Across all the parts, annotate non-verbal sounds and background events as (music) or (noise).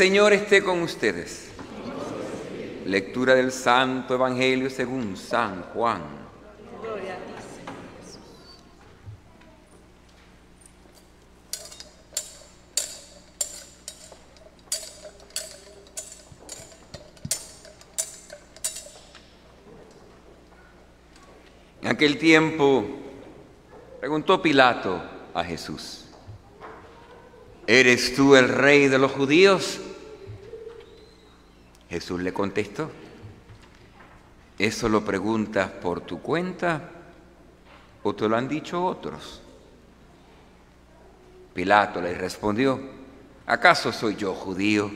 Señor esté con ustedes. Lectura del Santo Evangelio según San Juan. Gloria a ti, Señor Jesús. En aquel tiempo preguntó Pilato a Jesús, ¿eres tú el rey de los judíos? Jesús le contestó, ¿eso lo preguntas por tu cuenta o te lo han dicho otros? Pilato le respondió, ¿acaso soy yo judío?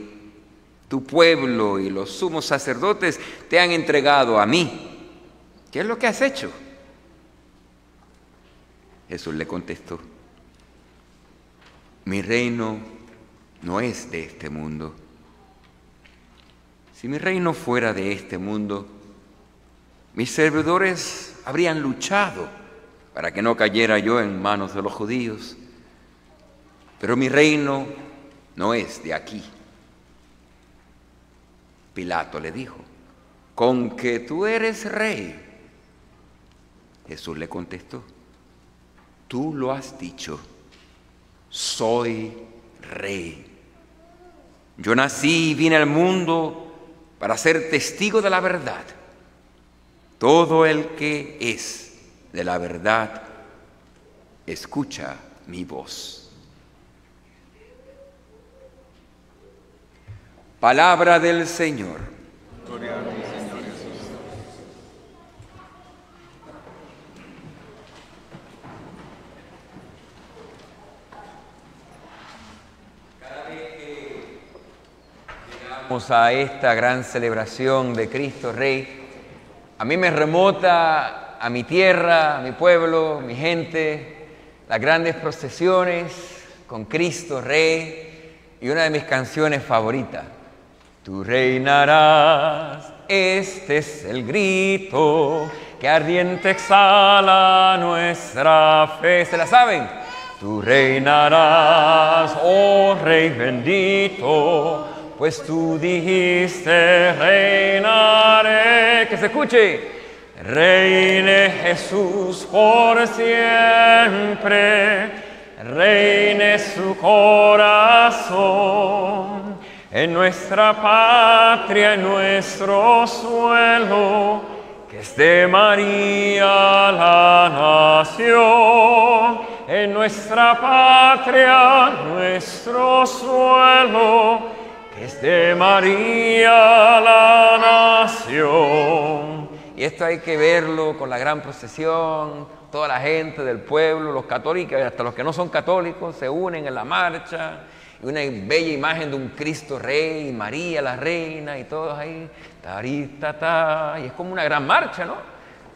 Tu pueblo y los sumos sacerdotes te han entregado a mí. ¿Qué es lo que has hecho? Jesús le contestó, mi reino no es de este mundo. Si mi reino fuera de este mundo, mis servidores habrían luchado para que no cayera yo en manos de los judíos. Pero mi reino no es de aquí. Pilato le dijo, con que tú eres rey. Jesús le contestó, tú lo has dicho, soy rey. Yo nací y vine al mundo para ser testigo de la verdad. Todo el que es de la verdad, escucha mi voz. Palabra del Señor. Vamos a esta gran celebración de Cristo Rey. A mí me remota a mi tierra, a mi pueblo, mi gente, las grandes procesiones con Cristo Rey y una de mis canciones favoritas. Tú reinarás, este es el grito que ardiente exhala nuestra fe. ¿Se la saben? Tú reinarás, oh Rey bendito pues tú dijiste reinaré, que se escuche, reine Jesús por siempre, reine su corazón, en nuestra patria, en nuestro suelo, que es de María la nación, en nuestra patria, nuestro suelo, es de María la nación. Y esto hay que verlo con la gran procesión, toda la gente del pueblo, los católicos, hasta los que no son católicos, se unen en la marcha. Y una bella imagen de un Cristo Rey, María la Reina y todos ahí. Taritata, y es como una gran marcha, ¿no?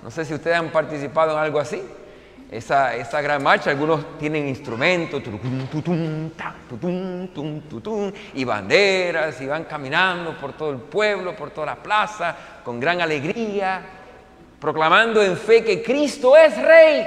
No sé si ustedes han participado en algo así esa, esa gran marcha. Algunos tienen instrumentos, y banderas, y van caminando por todo el pueblo, por toda la plaza, con gran alegría, proclamando en fe que Cristo es Rey.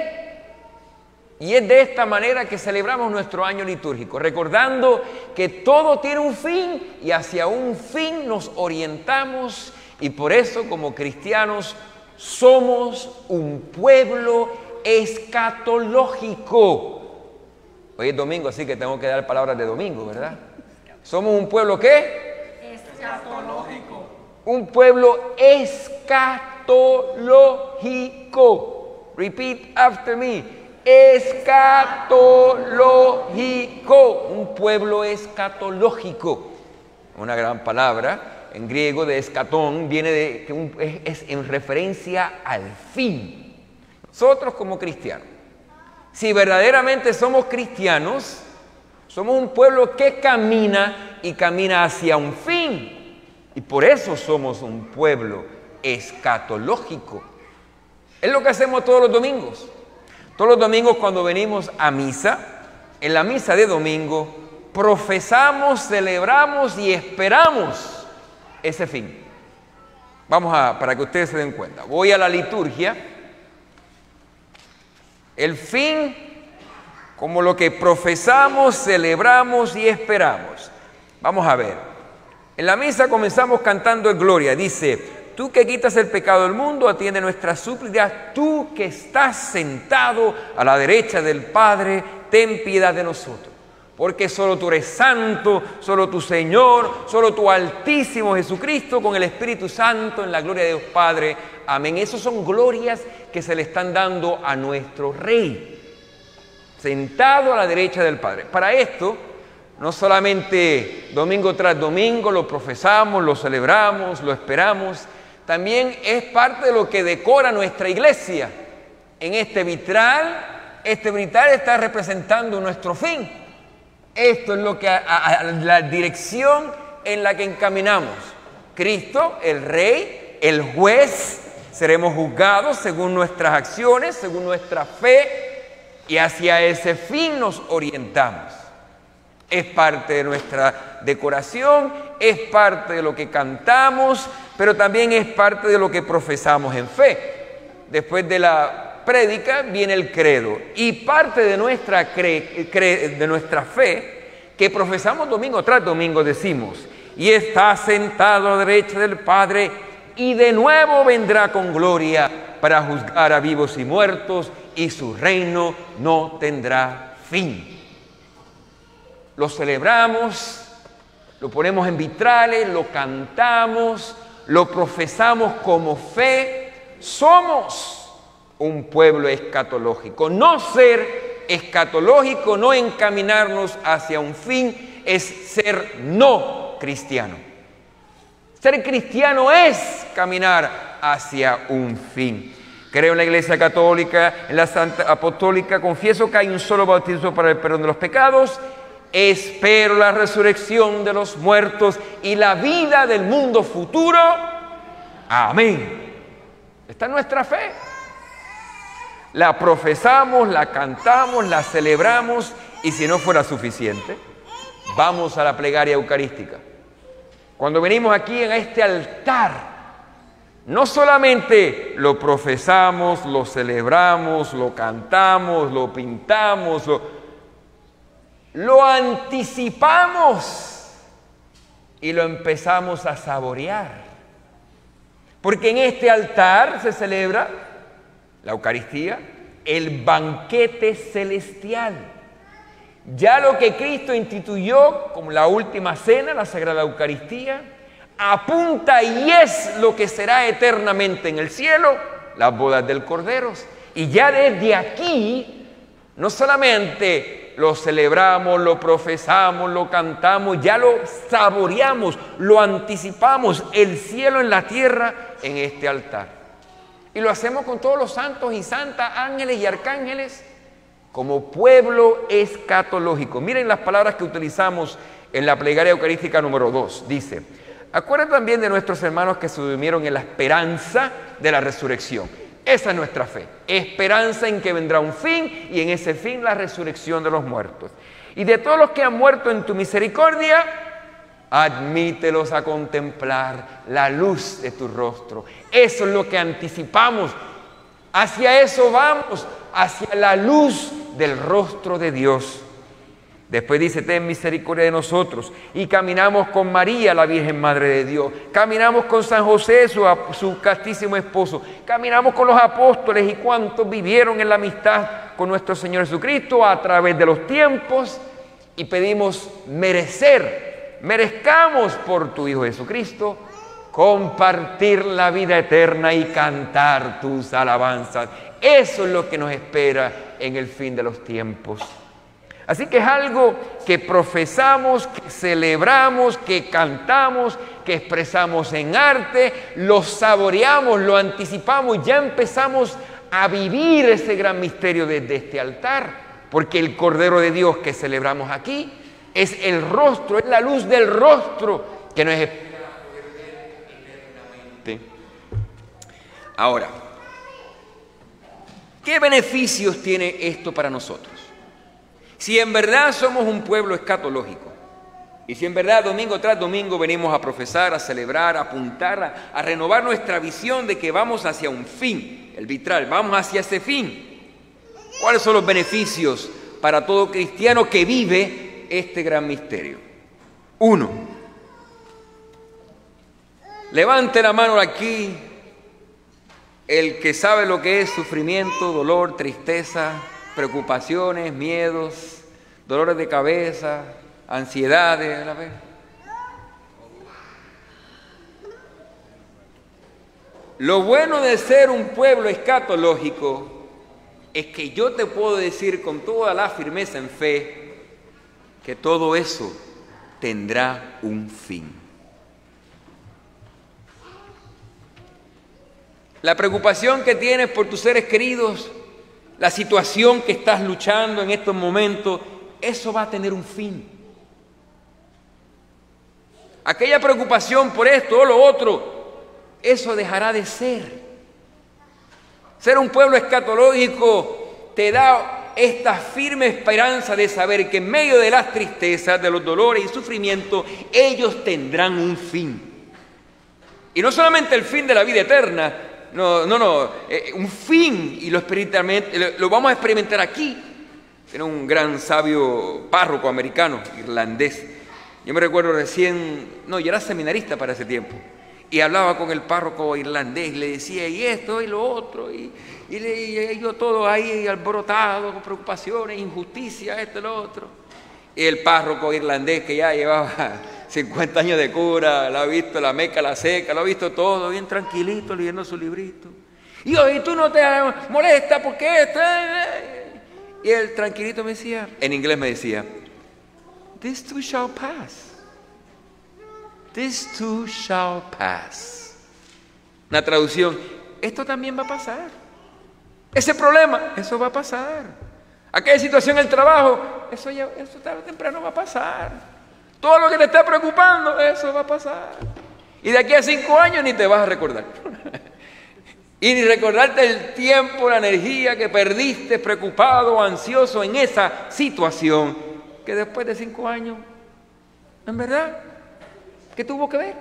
Y es de esta manera que celebramos nuestro año litúrgico, recordando que todo tiene un fin y hacia un fin nos orientamos y por eso como cristianos somos un pueblo escatológico. Hoy es domingo, así que tengo que dar palabras de domingo, ¿verdad? Somos un pueblo qué? Escatológico. Un pueblo escatológico. Repeat after me. Escatológico. Un pueblo escatológico. Una gran palabra en griego de escatón viene de que es en referencia al fin. Nosotros como cristianos, si verdaderamente somos cristianos, somos un pueblo que camina y camina hacia un fin. Y por eso somos un pueblo escatológico. Es lo que hacemos todos los domingos. Todos los domingos cuando venimos a misa, en la misa de domingo, profesamos, celebramos y esperamos ese fin. Vamos a, para que ustedes se den cuenta. Voy a la liturgia. El fin como lo que profesamos, celebramos y esperamos. Vamos a ver. En la misa comenzamos cantando en gloria. Dice, tú que quitas el pecado del mundo, atiende nuestras súplicas. Tú que estás sentado a la derecha del Padre, ten piedad de nosotros. Porque solo tú eres santo, solo tu Señor, solo tu Altísimo Jesucristo con el Espíritu Santo en la gloria de Dios Padre. Amén. Esas son glorias que se le están dando a nuestro Rey, sentado a la derecha del Padre. Para esto, no solamente domingo tras domingo lo profesamos, lo celebramos, lo esperamos, también es parte de lo que decora nuestra iglesia. En este vitral, este vitral está representando nuestro fin. Esto es lo que la dirección en la que encaminamos. Cristo, el Rey, el juez, seremos juzgados según nuestras acciones, según nuestra fe, y hacia ese fin nos orientamos es parte de nuestra decoración, es parte de lo que cantamos, pero también es parte de lo que profesamos en fe. Después de la prédica viene el credo y parte de nuestra, de nuestra fe que profesamos domingo tras domingo decimos, y está sentado a la derecha del Padre y de nuevo vendrá con gloria para juzgar a vivos y muertos y su reino no tendrá fin lo celebramos, lo ponemos en vitrales, lo cantamos, lo profesamos como fe. Somos un pueblo escatológico. No ser escatológico, no encaminarnos hacia un fin, es ser no cristiano. Ser cristiano es caminar hacia un fin. Creo en la Iglesia Católica, en la Santa Apostólica, confieso que hay un solo bautismo para el perdón de los pecados espero la resurrección de los muertos y la vida del mundo futuro. Amén. Esta es nuestra fe. La profesamos, la cantamos, la celebramos y si no fuera suficiente, vamos a la plegaria eucarística. Cuando venimos aquí en este altar, no solamente lo profesamos, lo celebramos, lo cantamos, lo pintamos, lo, lo anticipamos y lo empezamos a saborear. Porque en este altar se celebra la Eucaristía, el banquete celestial. Ya lo que Cristo instituyó como la última cena, la Sagrada Eucaristía, apunta y es lo que será eternamente en el cielo, las bodas del Cordero. Y ya desde aquí, no solamente lo celebramos, lo profesamos, lo cantamos, ya lo saboreamos, lo anticipamos, el cielo en la tierra en este altar. Y lo hacemos con todos los santos y santas, ángeles y arcángeles, como pueblo escatológico. Miren las palabras que utilizamos en la plegaria eucarística número 2. Dice, acuerda también de nuestros hermanos que se durmieron en la esperanza de la resurrección esa es nuestra fe. Esperanza en que vendrá un fin y en ese fin la resurrección de los muertos. Y de todos los que han muerto en tu misericordia, admítelos a contemplar la luz de tu rostro. Eso es lo que anticipamos. Hacia eso vamos, hacia la luz del rostro de Dios. Después dice, ten misericordia de nosotros. Y caminamos con María, la Virgen Madre de Dios. Caminamos con San José, su, su castísimo esposo. Caminamos con los apóstoles y cuantos vivieron en la amistad con nuestro Señor Jesucristo a través de los tiempos. Y pedimos merecer, merezcamos por tu Hijo Jesucristo, compartir la vida eterna y cantar tus alabanzas. Eso es lo que nos espera en el fin de los tiempos. Así que es algo que profesamos, que celebramos, que cantamos, que expresamos en arte, lo saboreamos, lo anticipamos, ya empezamos a vivir ese gran misterio desde este altar, porque el Cordero de Dios que celebramos aquí es el rostro, es la luz del rostro que nos espera eternamente. Ahora, ¿qué beneficios tiene esto para nosotros? Si en verdad somos un pueblo escatológico, y si en verdad domingo tras domingo venimos a profesar, a celebrar, a apuntar, a, renovar nuestra visión de que vamos hacia un fin, el vitral, vamos hacia ese fin, ¿cuáles son los beneficios para todo cristiano que vive este gran misterio? Uno, Levante la mano aquí el que sabe lo que es sufrimiento, dolor, tristeza, preocupaciones, miedos, dolores de cabeza, ansiedades. Lo bueno de ser un pueblo escatológico es que yo te puedo decir con toda la firmeza en fe que todo eso tendrá un fin. La preocupación que tienes por tus seres queridos, la situación que estás luchando en estos momentos, eso va a tener un fin. Aquella preocupación por esto o lo otro, eso dejará de ser. Ser un pueblo escatológico te da esta firme esperanza de saber que en medio de las tristezas, de los dolores y sufrimientos, ellos tendrán un fin. Y no solamente el fin de la vida eterna, no, no, no, eh, un fin y lo, lo vamos a experimentar aquí. Era un gran sabio párroco americano, irlandés. Yo me recuerdo recién, no, yo era seminarista para ese tiempo. Y hablaba con el párroco irlandés, le decía, y esto y lo otro, y, y, yo todo ahí alborotado, con preocupaciones, injusticia, esto y lo otro. Y el párroco irlandés que ya llevaba (laughs) 50 años de cura, la ha visto la meca, la seca, lo ha visto todo, bien tranquilito, leyendo su librito. Y hoy tú no te molesta porque está... Y el tranquilito me decía, en inglés me decía, This too shall pass. This too shall pass. Una traducción, esto también va a pasar. Ese problema, eso va a pasar. Aquella situación en el trabajo, eso ya, eso tarde o temprano va a pasar. Todo lo que te está preocupando, eso va a pasar. Y de aquí a cinco años ni te vas a recordar. (laughs) y ni recordarte el tiempo, la energía que perdiste preocupado ansioso en esa situación que después de cinco años, en verdad, ¿qué tuvo que ver?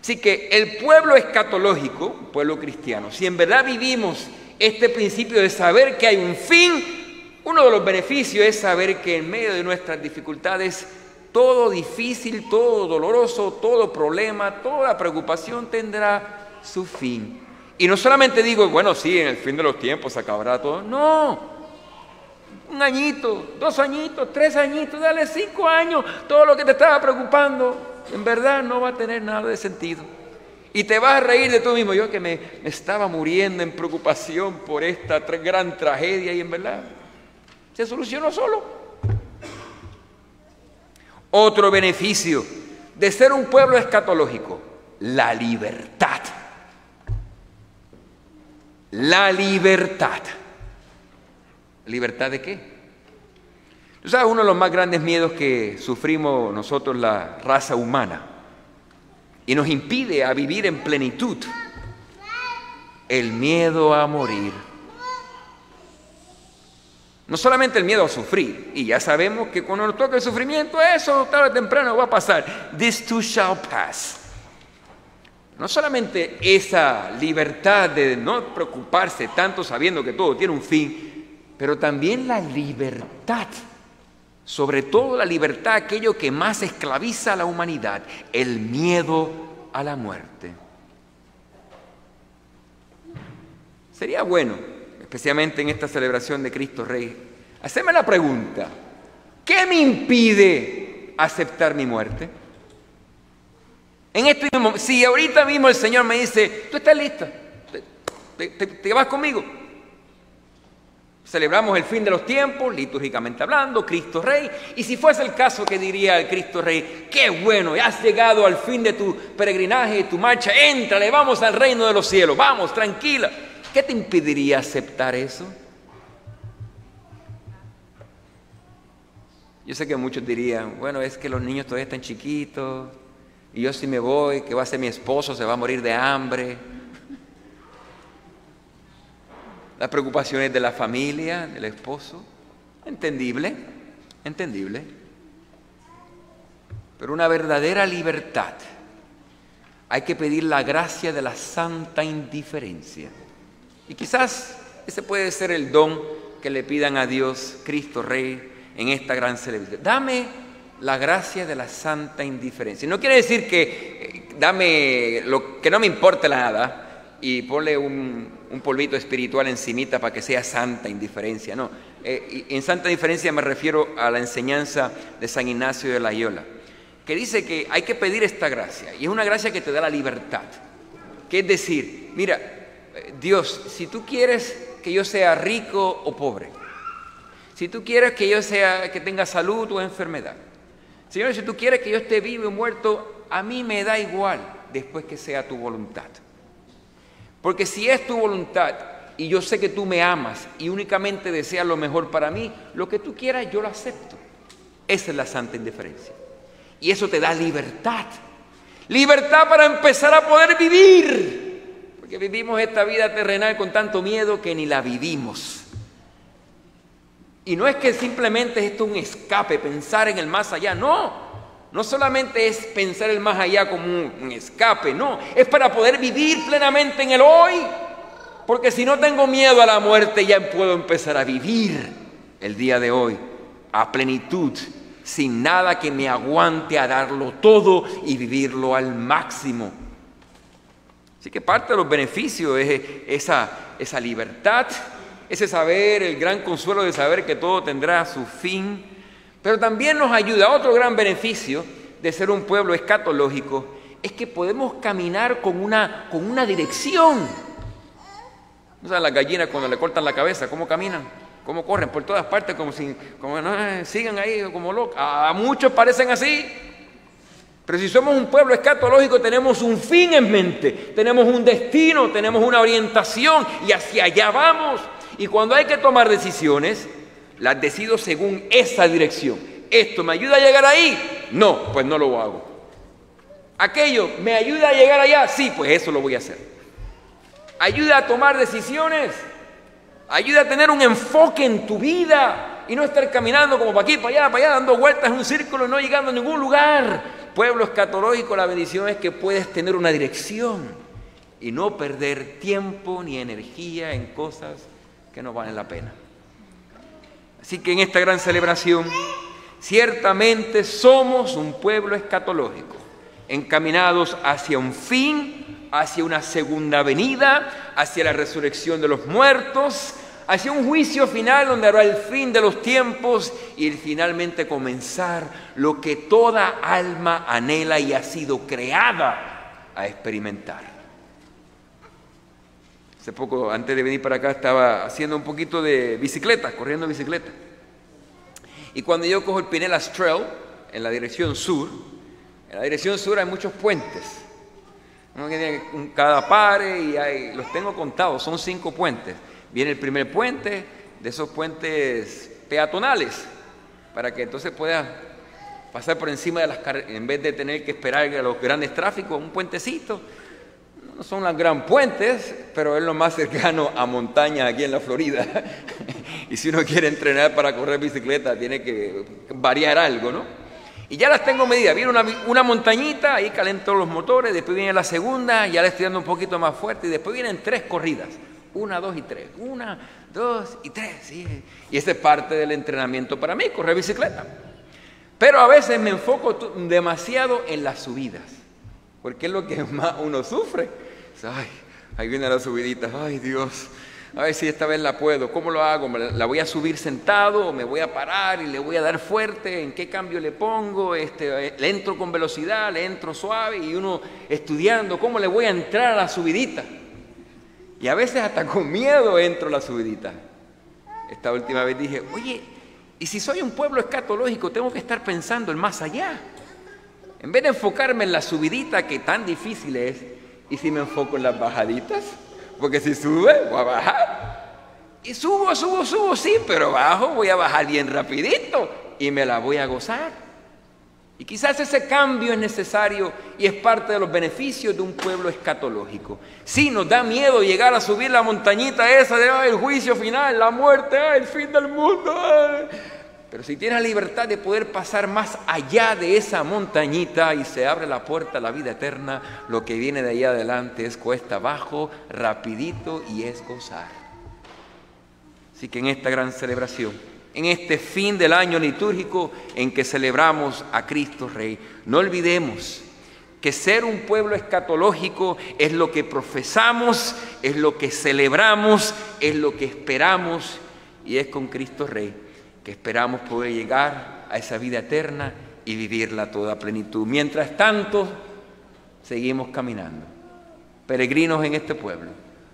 Así que el pueblo escatológico, pueblo cristiano, si en verdad vivimos este principio de saber que hay un fin, uno de los beneficios es saber que en medio de nuestras dificultades todo difícil, todo doloroso, todo problema, toda preocupación tendrá su fin. Y no solamente digo, bueno, sí, en el fin de los tiempos se acabará todo. No, un añito, dos añitos, tres añitos, dale cinco años, todo lo que te estaba preocupando, en verdad no va a tener nada de sentido. Y te vas a reír de tú mismo. Yo que me estaba muriendo en preocupación por esta gran tragedia y en verdad se solucionó solo. Otro beneficio de ser un pueblo escatológico, la libertad. La libertad. ¿Libertad de qué? Tú sabes, uno de los más grandes miedos que sufrimos nosotros, la raza humana, y nos impide a vivir en plenitud, el miedo a morir. No solamente el miedo a sufrir, y ya sabemos que cuando nos toca el sufrimiento, eso tarde o temprano va a pasar. This too shall pass. No solamente esa libertad de no preocuparse tanto sabiendo que todo tiene un fin, pero también la libertad, sobre todo la libertad, aquello que más esclaviza a la humanidad, el miedo a la muerte. Sería bueno especialmente en esta celebración de Cristo Rey, hacerme la pregunta, ¿qué me impide aceptar mi muerte? En este mismo, si ahorita mismo el Señor me dice, tú estás lista, te, vas conmigo. Celebramos el fin de los tiempos, litúrgicamente hablando, Cristo Rey. Y si fuese el caso que diría el Cristo Rey, qué bueno, ya has llegado al fin de tu peregrinaje y tu marcha, entrale, vamos al reino de los cielos, vamos, tranquila. ¿Qué te impediría aceptar eso? Yo sé que muchos dirían, bueno, es que los niños todavía están chiquitos, y yo si me voy, que va a ser mi esposo, se va a morir de hambre. Las preocupaciones de la familia, del esposo, entendible, entendible. Pero una verdadera libertad, hay que pedir la gracia de la santa indiferencia. Y quizás ese puede ser el don que le pidan a Dios, Cristo Rey, en esta gran celebración. Dame la gracia de la santa indiferencia. No quiere decir que, dame lo que no me importe la nada y ponle un, polvito espiritual encimita para que sea santa indiferencia. No, eh, en santa indiferencia me refiero a la enseñanza de San Ignacio de Loyola, que dice que hay que pedir esta gracia y es una gracia que te da la libertad. Que es decir, mira, eh, Dios, si tú quieres que yo sea rico o pobre, si tú quieres que yo sea que tenga salud o enfermedad, Señor, si tú quieres que yo esté vivo o muerto, a mí me da igual después que sea tu voluntad. Porque si es tu voluntad y yo sé que tú me amas y únicamente deseas lo mejor para mí, lo que tú quieras yo lo acepto. Esa es la santa indiferencia. Y eso te da libertad. Libertad para empezar a poder vivir. Porque vivimos esta vida terrenal con tanto miedo que ni la vivimos. Y no es que simplemente esto es un escape, pensar en el más allá, no. No solamente es pensar el más allá como un, escape, no. Es para poder vivir plenamente en el hoy. Porque si no tengo miedo a la muerte, ya puedo empezar a vivir el día de hoy a plenitud, sin nada que me aguante a darlo todo y vivirlo al máximo. Así que parte de los beneficios es esa, esa libertad ese saber, el gran consuelo de saber que todo tendrá su fin, pero también nos ayuda, otro gran beneficio de ser un pueblo escatológico, es que podemos caminar con una, con una dirección. ¿No saben las gallinas cuando le cortan la cabeza, cómo caminan? ¿Cómo corren? Por todas partes, como si como, no, sigan ahí como locos. A muchos parecen así. Pero si somos un pueblo escatológico, tenemos un fin en mente, tenemos un destino, tenemos una orientación y hacia allá vamos. Y cuando hay que tomar decisiones, las decido según esa dirección. ¿Esto me ayuda a llegar ahí? No, pues no lo hago. Aquello, ¿me ayuda a llegar allá? Sí, pues eso lo voy a hacer. Ayuda a tomar decisiones. Ayuda a tener un enfoque en tu vida y no estar caminando como para aquí, para allá, para allá, dando vueltas en un círculo y no llegando a ningún lugar. Pueblo escatológico, la bendición es que puedes tener una dirección y no perder tiempo ni energía en cosas que no valen la pena. Así que en esta gran celebración, ciertamente somos un pueblo escatológico, encaminados hacia un fin, hacia una segunda venida, hacia la resurrección de los muertos, hacia un juicio final donde habrá el fin de los tiempos y finalmente comenzar lo que toda alma anhela y ha sido creada a experimentar. Hace poco, antes de venir para acá, estaba haciendo un poquito de bicicleta, corriendo bicicleta. Y cuando yo cojo el Pinelas Trail, en la dirección sur, en la dirección sur hay muchos puentes. cada pare y hay, los tengo contados, son cinco puentes. Viene el primer puente, de esos puentes peatonales, para que entonces pueda pasar por encima de las carreteras, en vez de tener que esperar a los grandes tráficos, un puentecito no son las gran puentes, pero es lo más cercano a montaña aquí en la Florida. (laughs) y si uno quiere entrenar para correr bicicleta, tiene que variar algo, ¿no? Y ya las tengo medidas. Viene una, montañita, ahí calento los motores, después viene la segunda, ya la estoy dando un poquito más fuerte, y después vienen tres corridas. Una, dos y tres. Una, dos y tres. Y esa es parte del entrenamiento para mí, correr bicicleta. Pero a veces me enfoco demasiado en las subidas, porque es lo que (laughs) más uno sufre. Ay, ahí viene la subidita. Ay, Dios. A ver si esta vez la puedo. ¿Cómo lo hago? ¿La voy a subir sentado me voy a parar y le voy a dar fuerte? ¿En qué cambio le pongo? Este, eh, ¿Le entro con velocidad? ¿Le entro suave? Y uno estudiando, ¿cómo le voy a entrar a la subidita? Y a veces hasta con miedo entro a la subidita. Esta última vez dije, oye, ¿y si soy un pueblo escatológico tengo que estar pensando en más allá? En vez de enfocarme en la subidita que tan difícil es, ¿Y si me enfoco en las bajaditas? Porque si sube, voy a bajar. Y subo, subo, subo, sí, pero bajo, voy a bajar bien rapidito y me la voy a gozar. Y quizás ese cambio es necesario y es parte de los beneficios de un pueblo escatológico. Sí, nos da miedo llegar a subir la montañita esa de el juicio final, la muerte, el fin del mundo. Pero si tienes la libertad de poder pasar más allá de esa montañita y se abre la puerta a la vida eterna, lo que viene de allá adelante es cuesta abajo, rapidito y es gozar. Así que en esta gran celebración, en este fin del año litúrgico en que celebramos a Cristo Rey, no olvidemos que ser un pueblo escatológico es lo que profesamos, es lo que celebramos, es lo que esperamos y es con Cristo Rey que esperamos poder llegar a esa vida eterna y vivirla toda plenitud. Mientras tanto, seguimos caminando, peregrinos en este pueblo,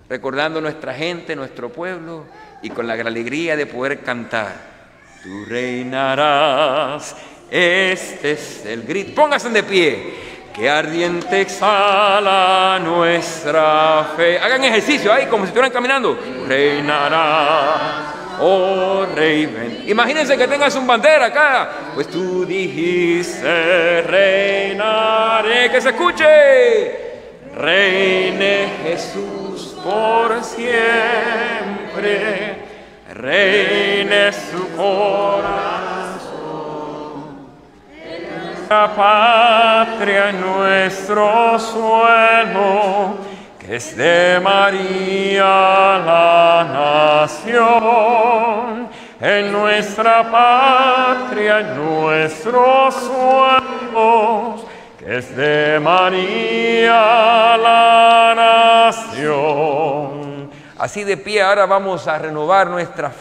recordando nuestra gente, nuestro pueblo y con la gran alegría de poder cantar. Tú reinarás, este es el grito. Pónganse de pie que ardiente exhala nuestra fe. Hagan ejercicio ahí como si estuvieran caminando. Reinará, oh rey, ven. Imagínense que tengas un bandera acá. Pues tú dijiste, reinaré, que se escuche. Reine Jesús por siempre, reine su corazón. La patria, nuestro suelo, es de María la nación. En nuestra patria, nuestro suelo, que es de María la nación. Así de pie ahora vamos a renovar nuestra fe.